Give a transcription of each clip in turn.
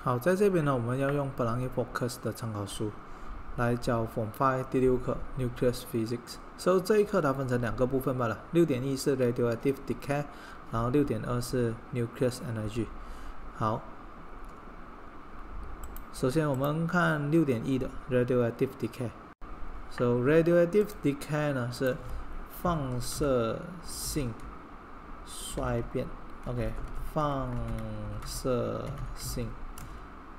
好，在这边呢，我们要用 b l a n k Focus 的参考书来教 Form Five 第六课 Nucleus Physics。所以这一课它分成两个部分罢了，六点一是 Radioactive Decay，然后六点二是 Nucleus Energy。好，首先我们看六点一的 Radioactive Decay。So Radioactive Decay 呢是放射性衰变，OK，放射性。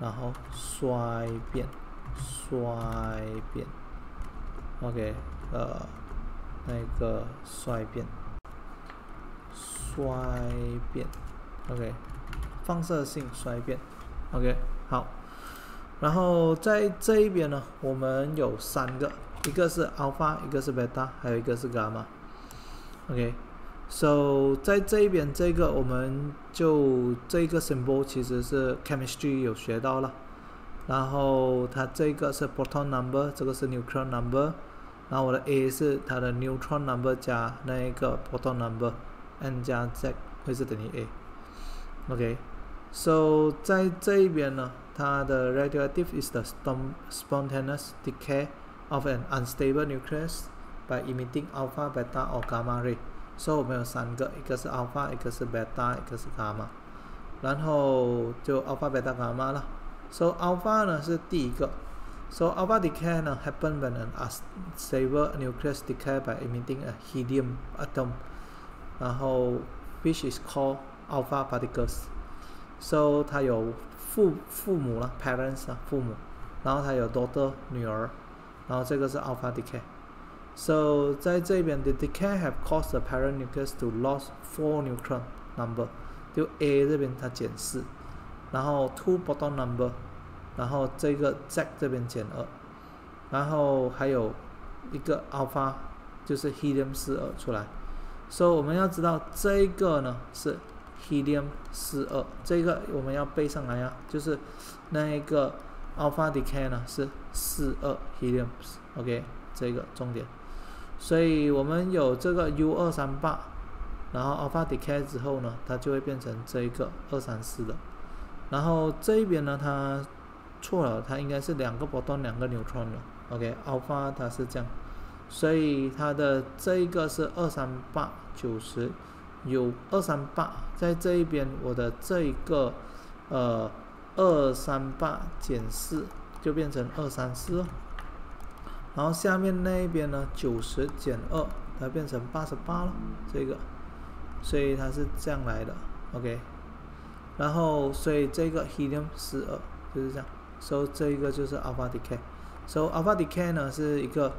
然后衰变，衰变，OK，呃，那个衰变，衰变，OK，放射性衰变，OK，好。然后在这一边呢，我们有三个，一个是 alpha，一个是 beta，还有一个是 gamma，OK。So 在这一边，这个我们就这个 symbol 其实是 chemistry 有学到了，然后它这个是 proton number，这个是 neutron number，然后我的 A 是它的 neutron number 加那一个 proton number，n 加 z 会是等于 A，OK，So 在这一边呢，它的 radioactive is the spontaneous decay of an unstable nucleus by emitting alpha, beta or gamma ray。所以我们有三个，一个是 alpha，一个是 beta，一个是 gamma，然后就 alpha、beta、gamma 了。So alpha 呢是第一个。So alpha decay 呢 happen when an unstable nucleus decay by emitting a helium atom，然后 which is called alpha particles。So 它有父父母了，parents 啊父母，然后它有 daughter 女儿，然后这个是 alpha decay。So 在这边，the decay have caused the parent nucleus to lose four neutron number，就 A 这边它减四，然后 two proton number，然后这个 Z 这边减二，然后还有一个 alpha 就是 helium 四二出来。So 我们要知道这个呢是 helium 四二，这个我们要背上来呀，就是那一个 alpha decay 呢是四二 helium，OK，这个重点。所以我们有这个 U 二三八，然后 alpha decay 之后呢，它就会变成这一个二三四的。然后这一边呢，它错了，它应该是两个波段两个 neutron 的。OK，alpha 它是这样，所以它的这一个是二三八九十，有二三八在这一边，我的这一个呃二三八减四就变成二三四。然后下面那一边呢，九十减二，它变成八十八了，这个，所以它是这样来的，OK。然后所以这个 helium 十二就是这样，so 这一个就是 alpha decay，so alpha decay 呢是一个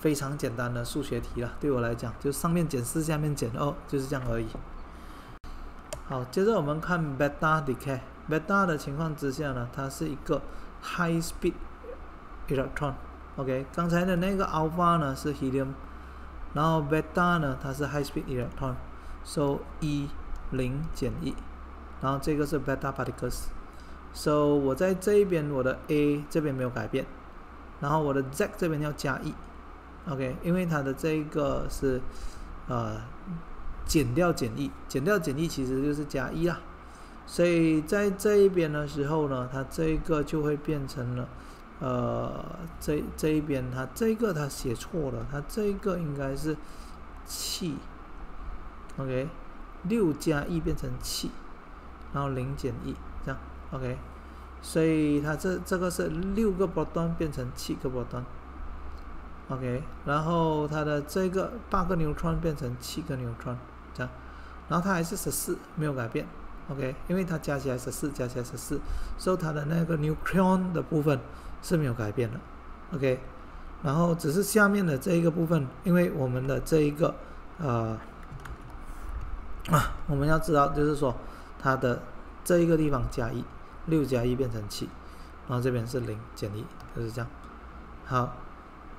非常简单的数学题了，对我来讲就上面减四，下面减二，就是这样而已。好，接着我们看 beta decay，beta 的情况之下呢，它是一个 high speed electron。OK，刚才的那个 alpha 呢是 helium，然后 beta 呢它是 high speed electron，so 一零减一，然后这个是 beta particles，so 我在这一边我的 A 这边没有改变，然后我的 Z 这边要加一，OK，因为它的这个是呃减掉减一，减掉减一其实就是加一啦，所以在这一边的时候呢，它这个就会变成了。呃，这这一边它这个它写错了，它这个应该是七，OK，六加一变成七，然后零减一这样，OK，所以它这这个是六个波段变成七个波段，OK，然后它的这个八个 neutron 变成七个 neutron 这样，然后它还是十四没有改变，OK，因为它加起来十四加起来十四，所以它的那个 neutron 的部分。是没有改变的，OK，然后只是下面的这一个部分，因为我们的这一个呃啊，我们要知道就是说它的这一个地方加一，六加一变成七，然后这边是零减一，就是这样。好，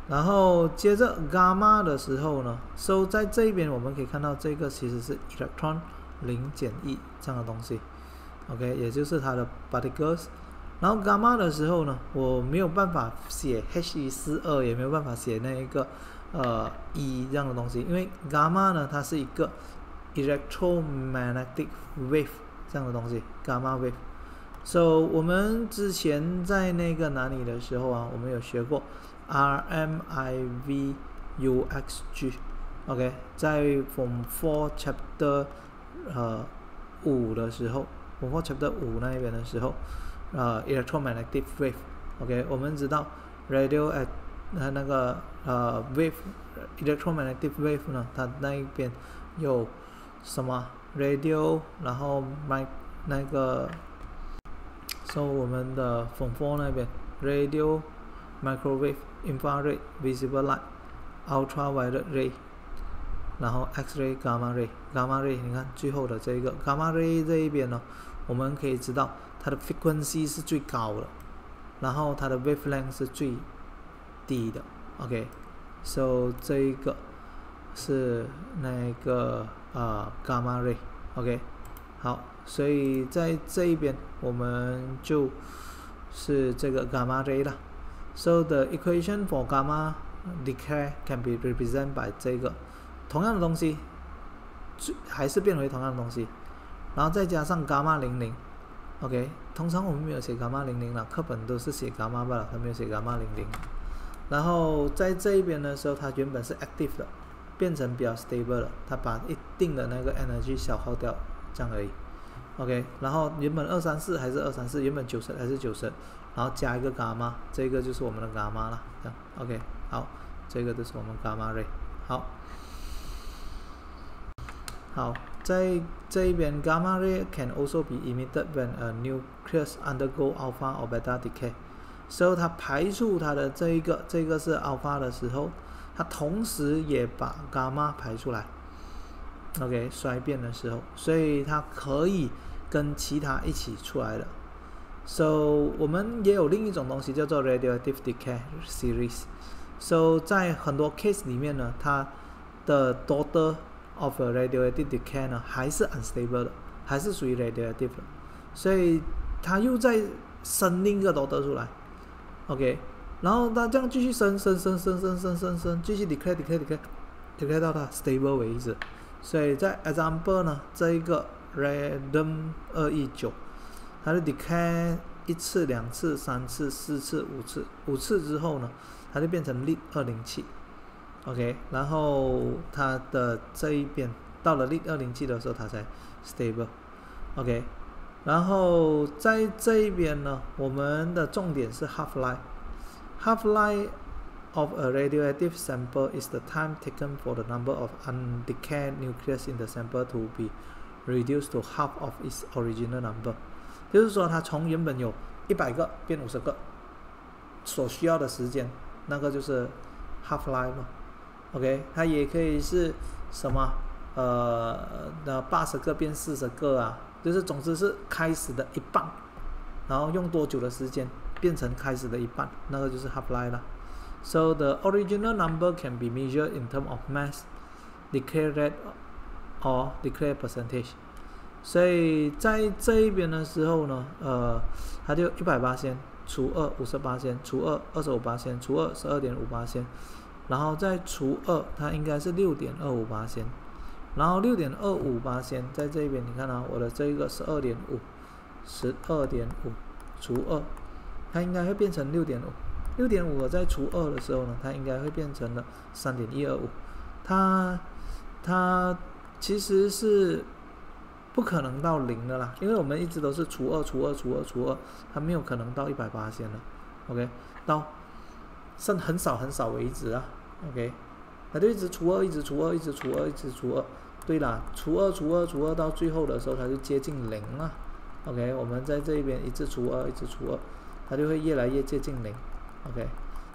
然后接着伽马的时候呢，收在这边我们可以看到这个其实是 electron 零减一这样的东西，OK，也就是它的 particles。然后伽马的时候呢，我没有办法写 H 一四二，也没有办法写那一个呃一这样的东西，因为伽马呢它是一个 electromagnetic wave 这样的东西，伽马 wave。So 我们之前在那个哪里的时候啊，我们有学过 RMIVUXG，OK，在 Form Four Chapter 呃五的时候，Form Four Chapter 五那一边的时候，呃，electromagnetic wave，OK，我们知道 radio at 那那个呃 wave，electromagnetic wave 呢，它那一边有什么 radio，然后 mic 那个。so 我们的 Form Four 那边 radio microwave infrared visible light ultraviolet ray 然后 X-ray gamma ray gamma ray 你看最后的这一个 gamma ray 这一边呢，我们可以知道它的 frequency 是最高的，然后它的 wavelength 是最低的，OK，so 这一个是那个呃 gamma ray，OK，好。所以在这一边，我们就是这个 gamma ray 了。So the equation for gamma decay can be represented by 这个同样的东西，还是变回同样的东西，然后再加上 gamma 零零，OK。通常我们没有写伽马零零了，课本都是写伽马罢了，它没有写伽马零零。然后在这一边的时候，它原本是 active 的，变成比较 stable 了，它把一定的那个 energy 消耗掉，这样而已。OK，然后原本二三四还是二三四，原本九十还是九十，然后加一个伽马，这个就是我们的伽马了。这样，OK，好，这个就是我们伽马 ray。好，好，在这一边，gamma ray can also be emitted when a nucleus undergo alpha or beta decay。所以它排出它的这一个，这个是 alpha 的时候，它同时也把伽马排出来。OK，衰变的时候，所以它可以跟其他一起出来的。So 我们也有另一种东西叫做 radioactive decay series。So 在很多 case 里面呢，它的 daughter of a radioactive decay 呢还是 unstable 的，还是属于 radioactive 的。所以它又在生另一个 Dota 出来。OK，然后它这样继续生生生生生生生生，继续 decay decay decay decay 到它 stable 为止。所以在 example 呢，这一个 random 二一九，它的 decay 一次、两次、三次、四次、五次，五次之后呢，它就变成 lead 二零七 ，OK，然后它的这一边到了 lead 二零七的时候，它才 stable，OK，然后在这一边呢，我们的重点是 half life，half life。of a radioactive sample is the time taken for the number of undecayed nucleus in the sample to be reduced to half of its original number。就是说，它从原本有一百个变五十个，所需要的时间，那个就是 half life 嘛。 OK，它也可以是什么？呃，那八十个变四十个啊，就是总之是开始的一半，然后用多久的时间变成开始的一半，那个就是 half life 了。So the original number can be measured in terms of mass, decay rate, or decay percentage. 所以在这一边的时候呢，呃，它就一百八千除二五十八千除二二十五八千除二十二点五八千，然后再除二，它应该是六点二五八千，然后六点二五八千在这边，你看啊，我的这一个十二点五，十二点五除二，它应该会变成六点五。六点五在除二的时候呢，它应该会变成了三点一二五，它它其实是不可能到零的啦，因为我们一直都是除二除二除二除二，它没有可能到一百八先的，OK，到剩很少很少为止啊。，OK，它就一直除二一直除二一直除二一直除二，对啦，除二除二除二到最后的时候，它就接近零了，OK，我们在这一边一直除二一直除二，它就会越来越接近零。OK，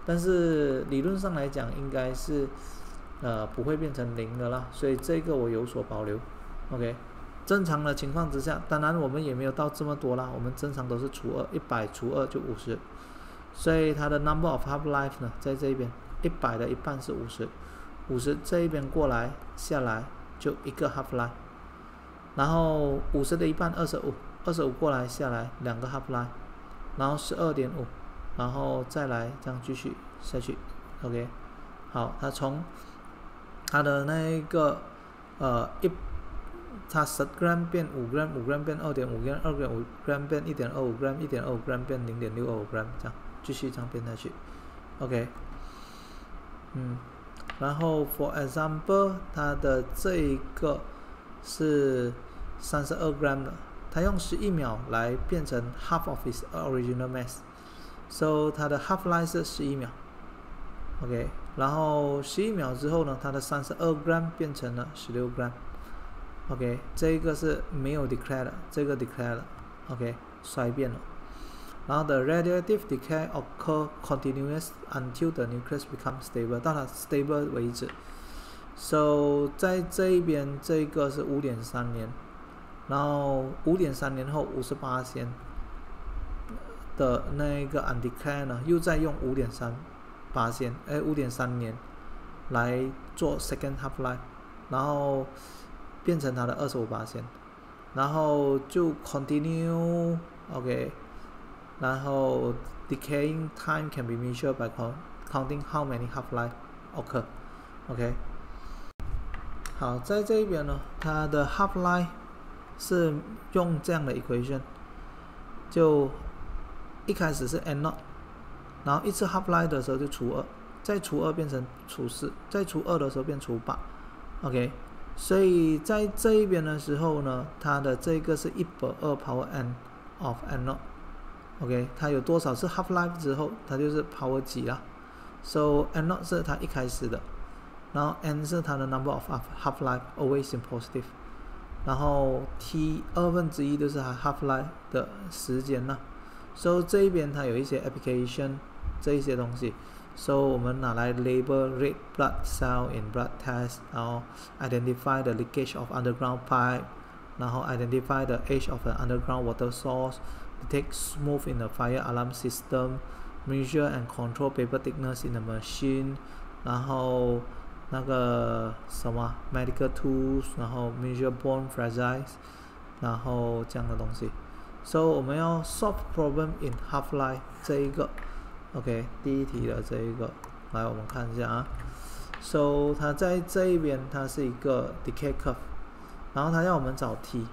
但是理论上来讲，应该是呃不会变成零的啦，所以这个我有所保留。OK，正常的情况之下，当然我们也没有到这么多啦，我们正常都是除二，一百除二就五十，所以它的 number of half life 呢，在这一边一百的一半是五十，五十这一边过来下来就一个 half line，然后五十的一半二十五，二十五过来下来两个 half line，然后十二点五。然后再来这样继续下去，OK，好，它从它的那一个呃一它十 gram 变五 gram，五 gram 变二点五 gram，二点五 gram 变一点二五 gram，一点二五 gram 变零点六二五 gram，这样继续这样变下去。OK，嗯，然后 for example，它的这一个是三十二 gram 的，它用十一秒来变成 half of its original mass，so 它的 half life 是十一秒。OK，然后十一秒之后呢，它的三十二 gram 变成了十六 gram。OK，这一个是没有 declare 的，这个 declare 了。OK，衰变了。然后 the radioactive decay occur continuous until the nucleus becomes stable，到它 stable 为止。So 在这一边，这个是五点三年，然后五点三年后五十八先的那一个 undecay 呢，又在用五点三八先，哎，五点三年来做 second half life，然后变成它的二十五八先，然后就 continue，OK。然后 decaying time can be measured by counting how many half life occur。OK，好，在这一边呢，它的 half life 是用这样的 equation，就一开始是 n not，然后一次 half life 的时候就除二，再除二变成除四，再除二的时候变除八。OK，所以在这一边的时候呢，它的这个是一百二 power n of n not。OK，它有多少次 half life 之后，它就是 power 几啦。So n not 是它一开始的，然后 n 是它的 number of half life always in positive，然后 t 二分之一就是它 half life 的时间啦。So 这一边它有一些 application 这一些东西，So 我们拿来 label red blood cell in blood test，然后 identify the leakage of underground pipe，然后 identify the age of the underground water source。 detect smoke in the fire alarm system, measure and control paper thickness in the machine，然后那个什么 medical tools，然后 measure bone fragile，然后这样的东西。So 我们要 solve problem in half life 这一个，OK，第一题的这一个，来我们看一下啊。So 它在这一边它是一个 decay curve，然后它要我们找 t。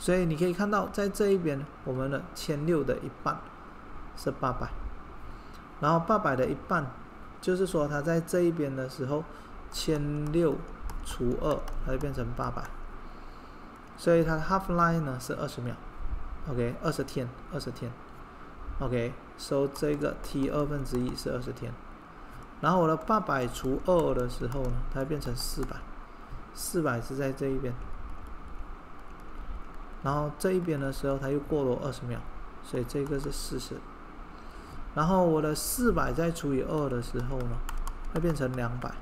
所以你可以看到，在这一边，我们的千六的一半是八百，然后八百的一半，就是说它在这一边的时候，千六除二，它就变成八百。所以它的 half line 呢是二十秒，OK，二十天，二十天，OK，收这个 t 二分之一是二十天，然后我的八百除二的时候呢，它变成四百，四百是在这一边。然后这一边的时候，它又过了二十秒，所以这个是四十。然后我的四百再除以二的时候呢，会变成两百。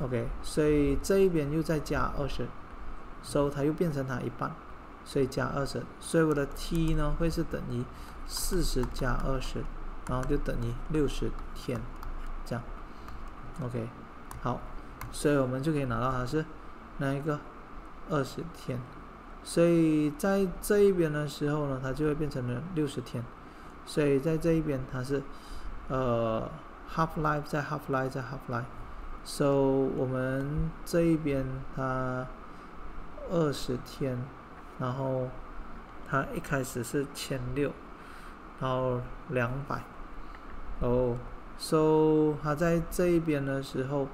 OK，所以这一边又再加二十，所以它又变成它一半，所以加二十。所以我的 t 呢会是等于四十加二十，然后就等于六十天，这样。OK，好，所以我们就可以拿到它是哪一个二十天。所以在这一边的时候呢，它就会变成了六十天。所以在这一边它是，呃，half life 在 half life 在 half life。So 我们这一边它二十天，然后它一开始是千六，然后两百。哦，So 它在这一边的时候，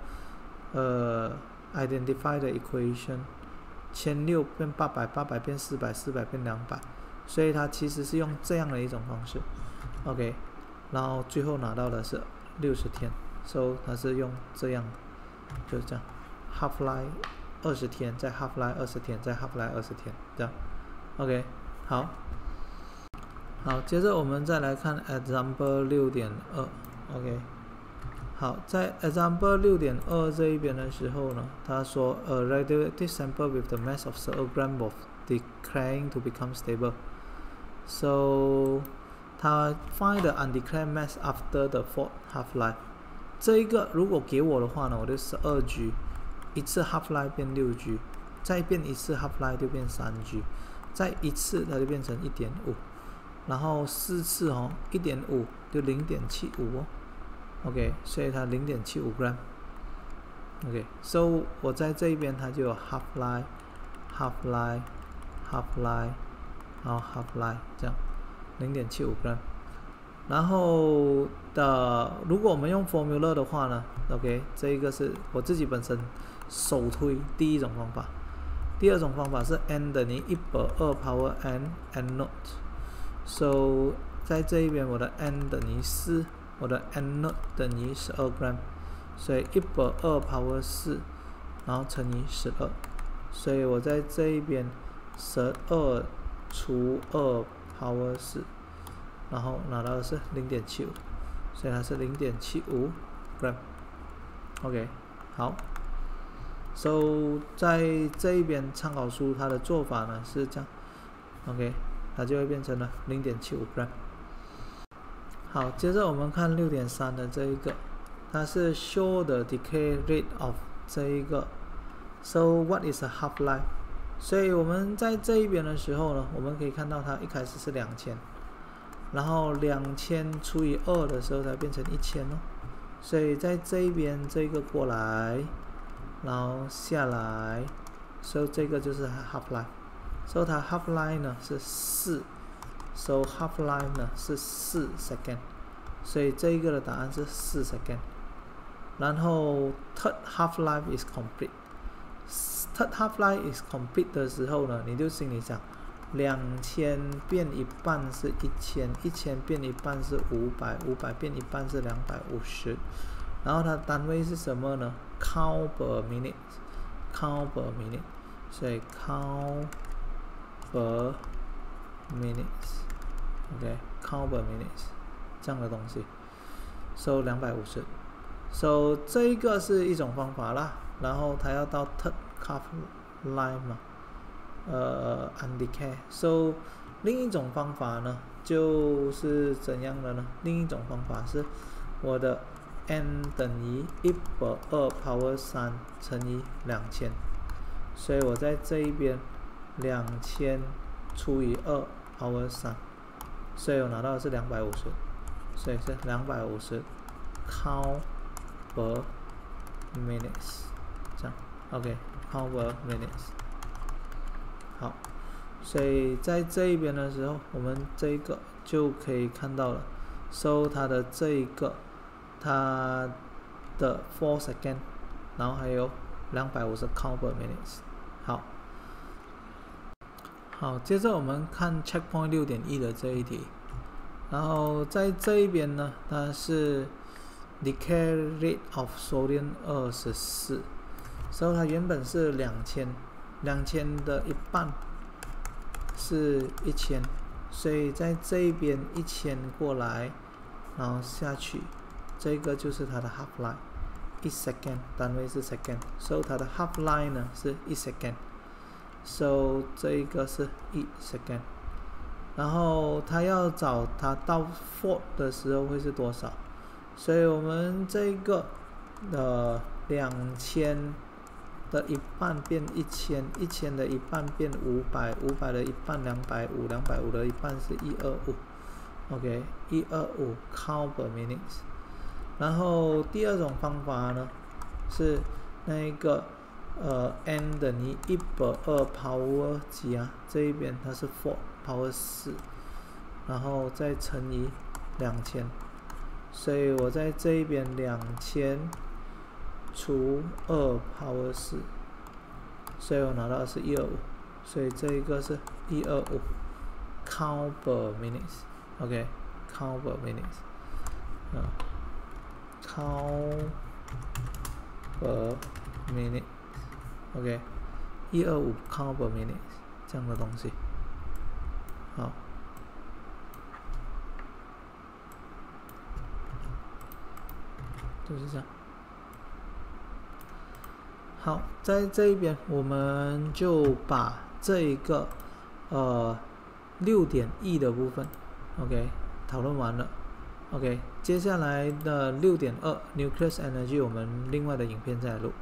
呃，identify the equation。千六变八百，八百变四百，四百变两百，所以它其实是用这样的一种方式，OK，然后最后拿到的是六十天，so 它是用这样，就是这样，half life 二十天，再 half life 二十天，再 half life 二十天，这样，OK，好，好，接着我们再来看 example 六点二，OK。好，在 example 六点二这一边的时候呢，他说，a radioactive sample with the mass of zero gram of decaying to become stable. So，他 find the undecayed mass after the fourth half life。这一个如果给我的话呢，我就十二 G，一次 half life 变六 G，再变一次 half life 就变三 G，再一次它就变成一点五，然后四次哦，一点五就零点七五哦。OK，所以它零点七五 gram。OK，so 我在这一边它就有 half line，half line，half line，然后 half line 这样，零点七五 gram。然后的，如果我们用 formula 的话呢，OK，这一个是我自己本身首推第一种方法。第二种方法是 n 等于一百二 power n n not。So 在这一边我的 n 等于四，我的 n0 等于十二 gram，所以一百二 power 四，然后乘以十二，所以我在这一边十二除二 power 四。然后拿到的是零点七五，所以它是零点七五 gram。OK，好。So 在这一边参考书它的做法呢是这样，OK，它就会变成了零点七五 gram。好，接着我们看六点三的这一个，它是 show the decay rate of 这一个。So what is a half life？所以我们在这一边的时候呢，我们可以看到它一开始是两千。然后两千除以二的时候才变成一千哦，所以在这一边这个过来，然后下来，所以这个就是 half life，所以它 half life 呢是四，So half life 呢是四 second，所以这一个的答案是四 second。然后 third half life is complete，third half life is complete 的时候呢，你就心里想。两千变一半是一千，一千变一半是五百，五百变一半是两百五十。然后它单位是什么呢？count per minute，count per minute，所以 count per minutes，OK，count per minutes 这样的东西，收两百五十。so 这一个是一种方法啦。然后它要到 third half line 嘛。呃，undecay，so 另一种方法呢，就是怎样的呢？另一种方法是，我的 n 等于一百二 power 三乘以两千，所以我在这一边两千除以二 power 三，所以我拿到的是两百五十，所以是两百五十 count per minutes，这样，OK，count per minutes。好，所以在这一边的时候，我们这个就可以看到了，收它的这一个，它的 four second，然后还有两百五十 count per minutes。好，接着我们看 checkpoint 六点一的这一题，然后在这一边呢，它是 decay rate of sodium 二十四，所以它原本是两千。两千的一半是一千，所以在这一边一千过来，然后下去，这个就是它的 half line，一 second 单位是 second，所以它的 half line 呢是一 second，so 这一个是一 second，然后他要找他到 four 的时候会是多少？所以我们这个的两千。的一半变一千，一千的一半变五百，五百的一半两百五，两百五的一半是一二五，OK，一二五 count per minutes。然后第二种方法呢，是那一个呃 n 等于一百二 power 几啊？这一边它是 four power 四，然后再乘以两千，所以我在这一边两千。除二 power 四，所以我拿到的是一二五，所以这一个是一二五 count per minutes，OK，count per minutes，啊，count per，OK，一二五 count per minute 这样的东西，好，就是这样。好，在这一边，我们就把这一个呃六点 E 的部分，OK，讨论完了，OK，接下来的六点二 Nucleus Energy，我们另外的影片再录。